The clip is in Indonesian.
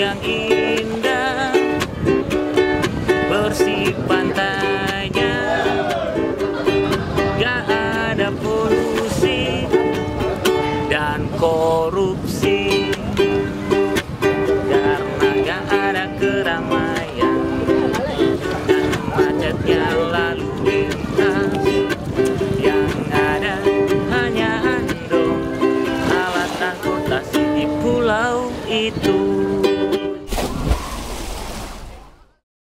yang indah Bersih pantainya. Gak ada polusi Dan korupsi. Karena gak ada keramaian Dan macetnya lalu lintas. Yang ada hanya andong Alat transportasi di pulau itu.